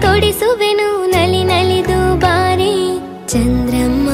ತೊಡಿಸುವೆನು ನಲಿ ನಲಿದು ಬಾರಿ. ಚಂದ್ರಮ್ಮ